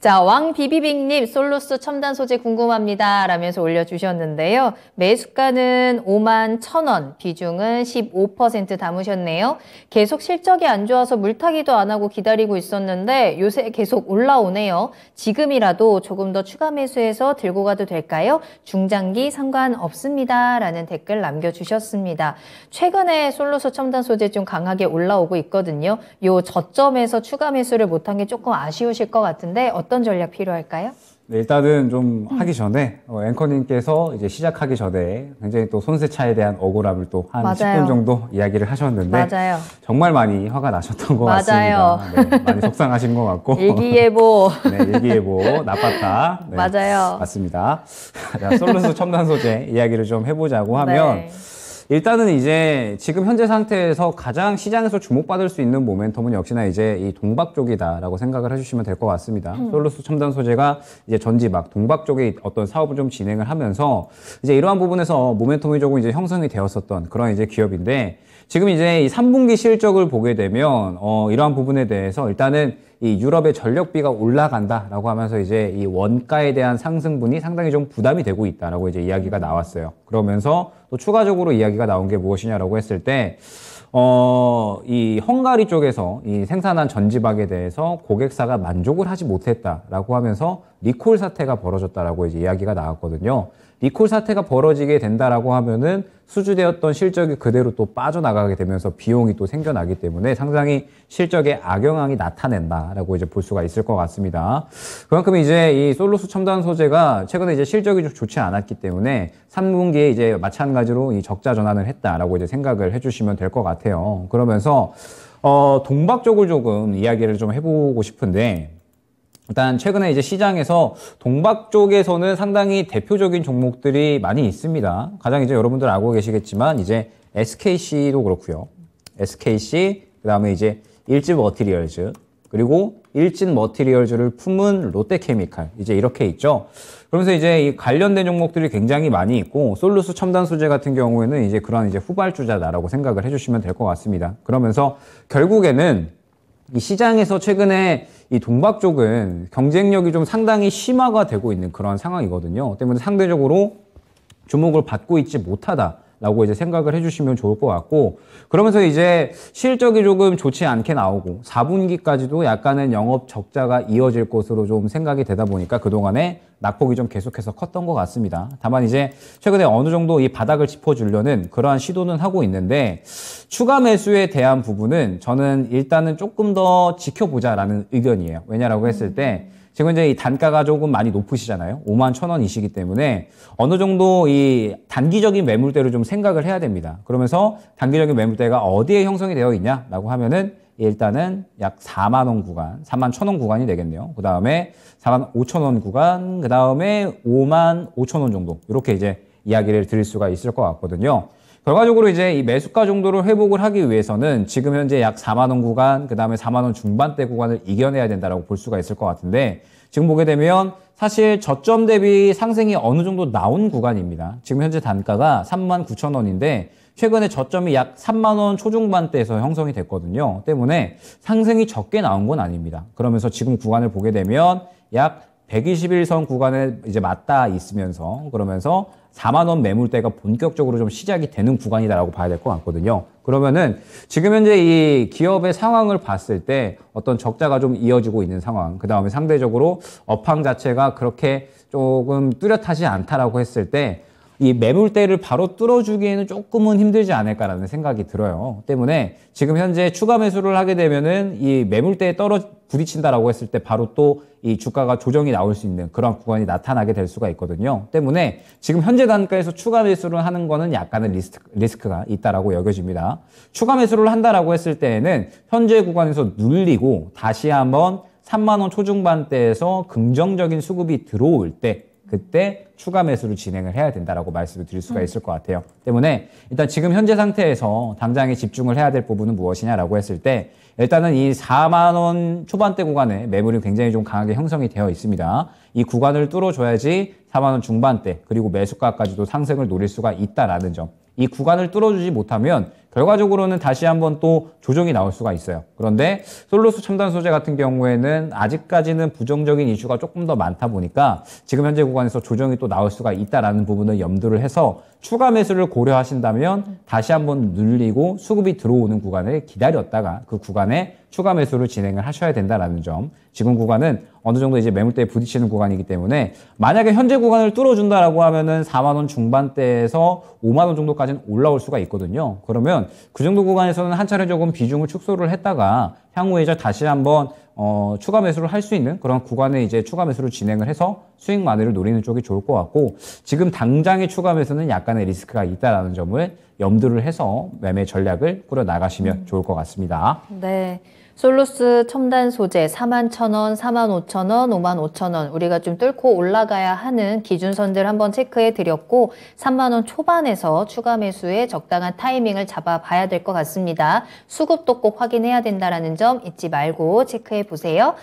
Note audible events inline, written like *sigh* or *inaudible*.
자, 왕비비빅님, 솔루스 첨단 소재 궁금합니다. 라면서 올려주셨는데요. 매수가는 5만 1,000원, 비중은 15% 담으셨네요. 계속 실적이 안 좋아서 물타기도 안 하고 기다리고 있었는데 요새 계속 올라오네요. 지금이라도 조금 더 추가 매수해서 들고 가도 될까요? 중장기 상관없습니다. 라는 댓글 남겨주셨습니다. 최근에 솔루스 첨단 소재 좀 강하게 올라오고 있거든요. 요 저점에서 추가 매수를 못한 게 조금 아쉬우실 것 같은데 어떤 전략 필요할까요? 네, 일단은 좀 하기 전에 어, 앵커님께서 이제 시작하기 전에 굉장히 또 손세차에 대한 억울함을 또 한 맞아요. 10분 정도 이야기를 하셨는데 맞아요. 정말 많이 화가 나셨던 것 맞아요. 같습니다. 네, 많이 속상하신 것 같고 일기예보. *laughs* 네, 일기예보 나빴다. 네, 맞아요. 맞습니다. *laughs* 자, 솔루스 첨단 소재 이야기를 좀 해보자고 하면 네. 일단은 이제 지금 현재 상태에서 가장 시장에서 주목받을 수 있는 모멘텀은 역시나 이제 이 동박 쪽이다라고 생각을 해주시면 될 것 같습니다. 음. 솔루스 첨단 소재가 이제 전지 막 동박 쪽에 어떤 사업을 좀 진행을 하면서 이제 이러한 부분에서 모멘텀이 조금 이제 형성이 되었었던 그런 이제 기업인데 지금 이제 이 3분기 실적을 보게 되면 어 이러한 부분에 대해서 일단은 이 유럽의 전력비가 올라간다라고 하면서 이제 이 원가에 대한 상승분이 상당히 좀 부담이 되고 있다라고 이제 이야기가 나왔어요. 그러면서 또 추가적으로 이야기가 나온 게 무엇이냐라고 했을 때 어, 이 헝가리 쪽에서 이 생산한 전지박에 대해서 고객사가 만족을 하지 못했다라고 하면서 리콜 사태가 벌어졌다라고 이제 이야기가 나왔거든요. 리콜 사태가 벌어지게 된다라고 하면은 수주되었던 실적이 그대로 또 빠져나가게 되면서 비용이 또 생겨나기 때문에 상당히 실적에 악영향이 나타낸다라고 이제 볼 수가 있을 것 같습니다. 그만큼 이제 이 솔루스 첨단 소재가 최근에 이제 실적이 좀 좋지 않았기 때문에 3분기에 이제 마찬가지로 이 적자 전환을 했다라고 이제 생각을 해주시면 될 것 같아요. 그러면서 어, 동박 쪽을 조금 이야기를 좀 해보고 싶은데 일단 최근에 이제 시장에서 동박 쪽에서는 상당히 대표적인 종목들이 많이 있습니다. 가장 이제 여러분들 알고 계시겠지만 이제 SKC도 그렇고요. SKC 그다음에 이제 일진 머티리얼즈 그리고 일진 머티리얼즈를 품은 롯데케미칼 이제 이렇게 있죠. 그러면서 이제 이 관련된 종목들이 굉장히 많이 있고 솔루스 첨단 소재 같은 경우에는 이제 그런 이제 후발주자다라고 생각을 해주시면 될 것 같습니다. 그러면서 결국에는 이 시장에서 최근에 이 동박 쪽은 경쟁력이 좀 상당히 심화가 되고 있는 그런 상황이거든요. 때문에 상대적으로 주목을 받고 있지 못하다 라고 이제 생각을 해주시면 좋을 것 같고 그러면서 이제 실적이 조금 좋지 않게 나오고 4분기까지도 약간은 영업 적자가 이어질 것으로 좀 생각이 되다 보니까 그동안에 낙폭이 좀 계속해서 컸던 것 같습니다. 다만 이제 최근에 어느 정도 이 바닥을 짚어주려는 그러한 시도는 하고 있는데 추가 매수에 대한 부분은 저는 일단은 조금 더 지켜보자라는 의견이에요. 왜냐라고 했을 때 지금 이제 이 단가가 조금 많이 높으시잖아요. 5만 천 원이시기 때문에 어느 정도 이 단기적인 매물대로 좀 생각을 해야 됩니다. 그러면서 단기적인 매물대가 어디에 형성이 되어 있냐라고 하면은 일단은 약 4만 원 구간, 4만 천 원 구간이 되겠네요. 그 다음에 4만 5천 원 구간, 그 다음에 5만 5천 원 정도 이렇게 이제 이야기를 드릴 수가 있을 것 같거든요. 결과적으로 이제 이 매수가 정도를 회복을 하기 위해서는 지금 현재 약 4만 원 구간, 그 다음에 4만 원 중반대 구간을 이겨내야 된다라고 볼 수가 있을 것 같은데 지금 보게 되면 사실 저점 대비 상승이 어느 정도 나온 구간입니다. 지금 현재 단가가 3만 9천 원인데 최근에 저점이 약 3만 원 초중반대에서 형성이 됐거든요. 때문에 상승이 적게 나온 건 아닙니다. 그러면서 지금 구간을 보게 되면 약 121선 구간에 이제 맞닿아 있으면서 그러면서 4만 원 매물대가 본격적으로 좀 시작이 되는 구간이다라고 봐야 될 것 같거든요. 그러면은 지금 현재 이 기업의 상황을 봤을 때 어떤 적자가 좀 이어지고 있는 상황, 그 다음에 상대적으로 업황 자체가 그렇게 조금 뚜렷하지 않다라고 했을 때 이 매물대를 바로 뚫어주기에는 조금은 힘들지 않을까라는 생각이 들어요. 때문에 지금 현재 추가 매수를 하게 되면은 이 매물대에 떨어 부딪힌다라고 했을 때 바로 또 이 주가가 조정이 나올 수 있는 그런 구간이 나타나게 될 수가 있거든요. 때문에 지금 현재 단가에서 추가 매수를 하는 거는 약간의 리스크, 리스크가 있다라고 여겨집니다. 추가 매수를 한다라고 했을 때에는 현재 구간에서 눌리고 다시 한번 3만 원 초중반대에서 긍정적인 수급이 들어올 때 그때 추가 매수를 진행을 해야 된다라고 말씀을 드릴 수가 있을 것 같아요. 때문에 일단 지금 현재 상태에서 당장에 집중을 해야 될 부분은 무엇이냐라고 했을 때 일단은 이 4만 원 초반대 구간에 매물이 굉장히 좀 강하게 형성이 되어 있습니다. 이 구간을 뚫어줘야지 4만 원 중반대 그리고 매수가까지도 상승을 노릴 수가 있다라는 점. 이 구간을 뚫어주지 못하면 결과적으로는 다시 한번 또 조정이 나올 수가 있어요. 그런데 솔로스 첨단 소재 같은 경우에는 아직까지는 부정적인 이슈가 조금 더 많다 보니까 지금 현재 구간에서 조정이 또 나올 수가 있다라는 부분을 염두를 해서 추가 매수를 고려하신다면 다시 한번 눌리고 수급이 들어오는 구간을 기다렸다가 그 구간에 추가 매수를 진행을 하셔야 된다라는 점. 지금 구간은 어느 정도 이제 매물대에 부딪히는 구간이기 때문에 만약에 현재 구간을 뚫어준다라고 하면은 4만 원 중반대에서 5만 원 정도까지는 올라올 수가 있거든요. 그러면 그 정도 구간에서는 한 차례 조금 비중을 축소를 했다가 향후에 이제 다시 한번 어, 추가 매수를 할 수 있는 그런 구간에 이제 추가 매수를 진행을 해서 수익 만회를 노리는 쪽이 좋을 것 같고 지금 당장의 추가 매수는 약간의 리스크가 있다라는 점을 염두를 해서 매매 전략을 꾸려 나가시면 좋을 것 같습니다. 네. 솔루스 첨단 소재 4만 1,000원, 4만 5천 원, 5만 5천 원 우리가 좀 뚫고 올라가야 하는 기준선들 한번 체크해 드렸고 3만 원 초반에서 추가 매수에 적당한 타이밍을 잡아봐야 될 것 같습니다. 수급도 꼭 확인해야 된다라는 점 잊지 말고 체크해 보세요.